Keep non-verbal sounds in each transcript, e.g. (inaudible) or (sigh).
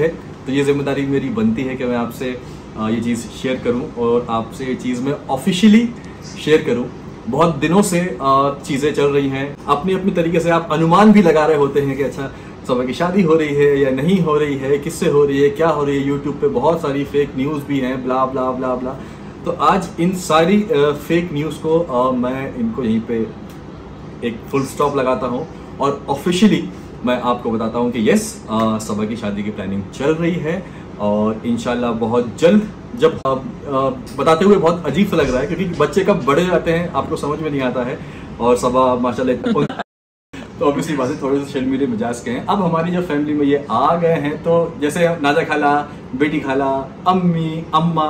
है तो ये ज़िम्मेदारी मेरी बनती है कि मैं आपसे ये चीज़ शेयर करूँ और आपसे ये चीज़ मैं ऑफिशियली शेयर करूँ। बहुत दिनों से चीज़ें चल रही हैं। अपनी अपनी तरीके से आप अनुमान भी लगा रहे होते हैं कि अच्छा समय की शादी हो रही है या नहीं हो रही है, किससे हो रही है, क्या हो रही है यूट्यूब पे बहुत सारी फेक न्यूज़ भी हैं ब्ला ब्ला ब्ला ब्ला तो आज इन सारी फेक न्यूज़ को मैं इनको यहीं पे एक फुल स्टॉप लगाता हूँ और ऑफिशियली मैं आपको बताता हूँ कि यस सबा की शादी की प्लानिंग चल रही है और इनशाला बहुत जल्द जब अ, अ, बताते हुए बहुत अजीब सा लग रहा है क्योंकि बच्चे कब बड़े जाते हैं आपको समझ में नहीं आता है और सबा माशाल्लाह (laughs) तो ऑब्वियसली बात है थोड़े से मीडिया मिजाज के हैं। अब हमारी जब फैमिली में ये आ गए हैं तो जैसे नाजा खाला बेटी खाला अम्मी अम्मा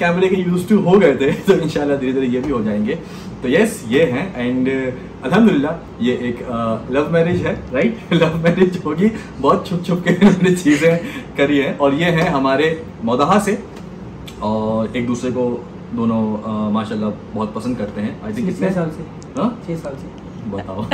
कैमरे के यूज़ टू हो गए थे तो इंशाल्लाह धीरे धीरे ये भी हो जाएँगे। तो यस ये हैं एंड अल्हम्दुलिल्लाह ये एक लव मैरिज है राइट लव मैरिज होगी। बहुत छुप छुप के हमने चीज़ें करी है। और ये हैं हमारे मौदहा से। और एक दूसरे को दोनों माशाल्लाह बहुत पसंद करते हैं। आई थिंक कितने साल से? हाँ? छह साल से। बताओ। (laughs)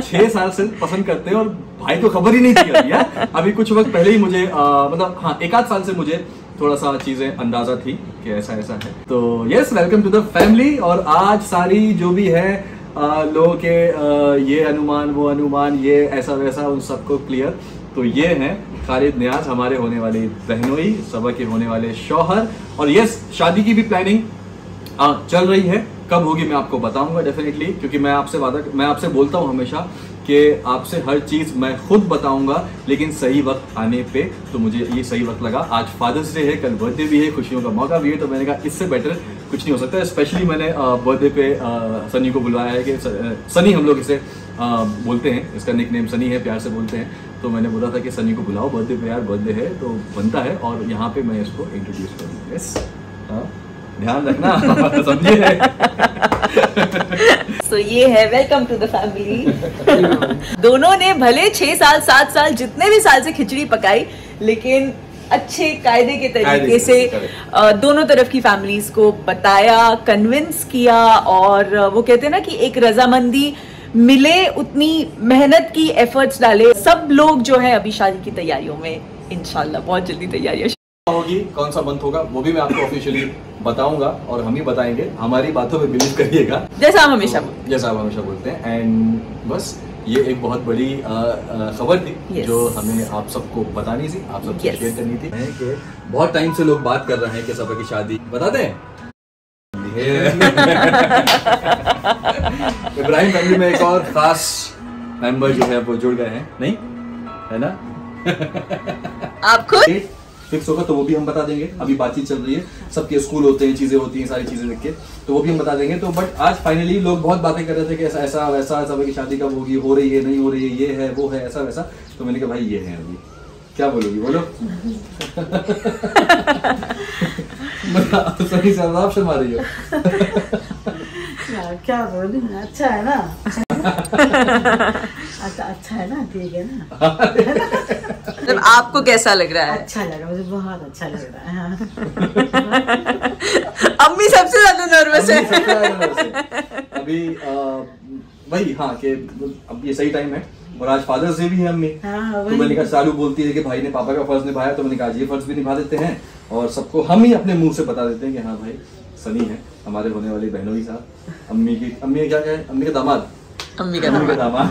छह साल से पसंद करते हैं और भाई को खबर ही नहीं थी यार। अभी कुछ वक्त पहले ही मुझे मतलब हाँ एक आध साल से मुझे थोड़ा सा चीज़ें अंदाज़ा थी कि ऐसा ऐसा है। तो yes welcome to the family और आज सारी जो भी है लोगों के आ, ये अनुमान वो अनुमान ये ऐसा वैसा उन सबको क्लियर तो ये है खालिद न्याज हमारे होने वाले बहनोई सबा के होने वाले शौहर। और यस शादी की भी प्लानिंग चल रही है। कब होगी मैं आपको बताऊँगा डेफिनेटली क्योंकि मैं आपसे वादा मैं आपसे बोलता हूँ हमेशा कि आपसे हर चीज़ मैं खुद बताऊँगा, लेकिन सही वक्त आने पे तो मुझे ये सही वक्त लगा। आज फादर्स डे है, कल बर्थडे भी है, खुशियों का मौका भी है तो मैंने कहा इससे बेटर कुछ नहीं हो सकता। स्पेशली मैंने बर्थडे पे सनी को बुलवाया है कि सनी हम लोग इसे बोलते हैं। इसका निक नेम सनी है, प्यार से बोलते हैं। तो मैंने बोला था कि सनी को बुलाओ बर्थडे पे यार बर्थडे है तो बनता है, और यहाँ पे मैं इसको इंट्रोड्यूस करूँ यस हाँ? ध्यान रखना समझिए सो ये है। वेलकम टू द फैमिली दोनों ने भले छह साल सात साल जितने भी साल से खिचड़ी पकाई लेकिन अच्छे कायदे के तरीके से दोनों तरफ़ की फैमिलीज़ को बताया कन्विंस किया और वो कहते हैं ना कि एक रजामंदी मिले उतनी मेहनत की एफर्ट्स डाले। सब लोग जो है अभी शादी की तैयारियों में इंशाल्लाह बहुत जल्दी तैयारियाँ होगी कौन सा मंथ होगा वो भी मैं आपको ऑफिशियली बताऊँगा और हम ही बताएँगे। हमारी बातों पे बिलीव करिएगा। जैसा हम हमेशा तो, जैसा आप हमेशा बोलते हैं। एंड बस ये एक बहुत बड़ी खबर थी Yes. जो हमें आप सबको बतानी थी आप सबसे Yes. शेयर करनी थी। कि बहुत टाइम से लोग बात कर रहे हैं कि सबा की शादी। बता दें (laughs) इब्राहिम फैमिली में एक और खास मेंबर जो है वो जुड़ गए हैं। नहीं? है ना? आप खुद? फिक्स होगा तो वो भी हम बता देंगे। अभी बातचीत चल रही है सबके स्कूल होते हैं चीज़ें होती हैं सारी चीज़ें लिख के तो वो भी हम बता देंगे। तो बट आज फाइनली लोग बहुत बातें कर रहे थे कि ऐसा ऐसा वैसा सब की शादी कब होगी हो रही है नहीं हो रही है ये है वो है ऐसा वैसा। तो मैंने कहा भाई ये है अभी। क्या बोलोगी बोलो? सही से आप शर्मा रही हो। (laughs) क्या बोलूँ अच्छा है ना? (laughs) अच्छा अच्छा है ना ठीक है ना? मतलब आपको कैसा लग रहा है? अच्छा लगा मुझे बहुत अच्छा लग रहा है हाँ। (laughs) अम्मी सबसे ज़्यादा नर्वस है। है। अभी वही हाँ कि अब ये सही टाइम है। और आज फादर्स डे भी है अम्मी। हाँ, तो मैंने कहा चालू बोलती है कि भाई ने पापा का फ़र्ज़ निभाया तो मैंने कहा ये फ़र्ज़ भी निभा देते हैं। और सबको हम ही अपने मुँह से बता देते हैं कि हाँ भाई सनी है हमारे होने वाली बहनों ही साथ। अम्मी की अम्मी का क्या कहे अम्मी का दामाद। अम्मी का अम्मी का दामाद।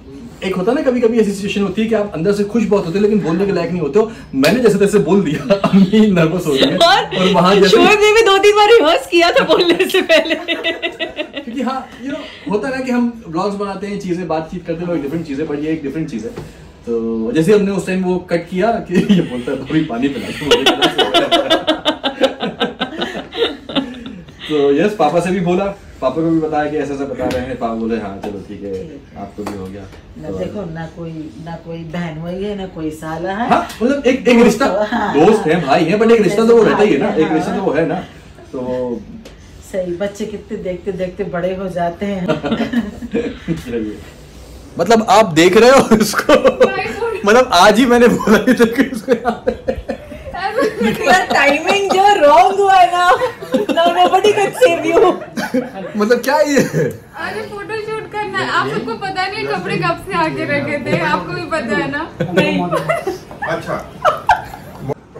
(laughs) एक होता है ना कभी कभी ऐसी सिचुएशन होती है कि आप अंदर से खुश बहुत होते हो लेकिन बोलने के लायक नहीं होते हो। मैंने जैसे तैसे बोल दिया (laughs) अम्मी नर्वस हो रही है और वहाँ जैसे शोएब ने भी दो तीन बार रिहर्स किया था बोलने से पहले। क्योंकि हाँ यू नो होता है ना कि हम ब्लॉग्स बनाते हैं चीज़ें बातचीत करते हैं डिफरेंट चीज़ें पर ये एक डिफरेंट चीज़ है। तो जैसे हमने उस टाइम वो कट किया कि (laughs) ये बोलता है भाभी पानी पिला। तो यस (laughs) पापा से भी बोला। पापा को भी बताया कि ऐसा ऐसा बता रहे हैं पापा बोले हाँ चलो ठीक है आपको भी हो गया। ना तो- देखो ना कोई ना कोई बहन वही है ना कोई साला है। हाँ मतलब एक एक रिश्ता हाँ, दोस्त है भाई है बट एक रिश्ता तो वो रहता ही है ना एक रिश्ता तो वो है ना तो सही बच्चे कितने देखते देखते बड़े हो जाते हैं। मतलब आप देख रहे हो इसको? मतलब आज ही मैंने बोला टाइमिंग जो रॉन्ग हुआ है ना no nobody can save you मतलब क्या ये? अरे फ़ोटो शूट करना है। आप सबको पता नहीं कपड़े कब से आके रखे थे? आपको भी पता है ना? नहीं। अच्छा।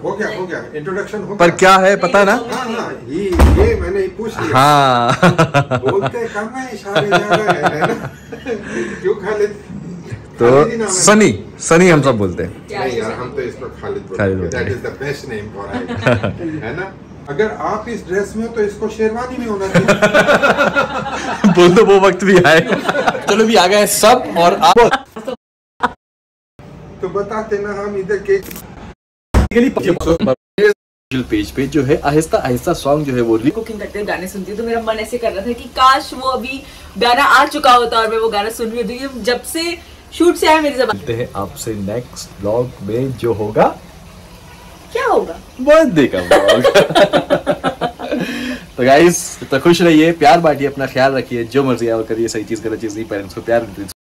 हो गया हो गया। इंट्रोडक्शन हो पर क्या है पता ना? हाँ हाँ ये ये मैंने पूछ लिया। हाँ। बोलते कम है इशारे ज़्यादा है है ना? क्यों तो ही नाम है। सनी सनी हम सब बोलते हैं। नहीं यार हम तो इसको खालिद खालिद बोलते बोलते हैं। That is the best name for है ना? अगर आप इस ड्रेस में हो तो इसको शेरवानी में होना चाहिए। (laughs) बोल दो वो वक्त भी आएगा चलो भी आ गए सब और आप तो बताते ना हम इधर के पेज पे जो है आहिस्ता आहिस्ता सॉन्ग जो है वो कुकिंग करते हुए गाने सुनती हूँ तो मेरा मन ऐसे कर रहा था कि काश वो अभी गाना आ चुका होता और मैं वो गाना सुन रही होती। जब से शूट से आया मेरी जबान। मिलते हैं आपसे नेक्स्ट ब्लॉग में जो होगा। बर्थडे का तो गाइस तो खुश रहिए, प्यार बांटिए, अपना ख्याल रखिए, जो मर्ज़ी आओ करिए, सही चीज़, गलत चीज़ नहीं पेरेंट्स को प्यार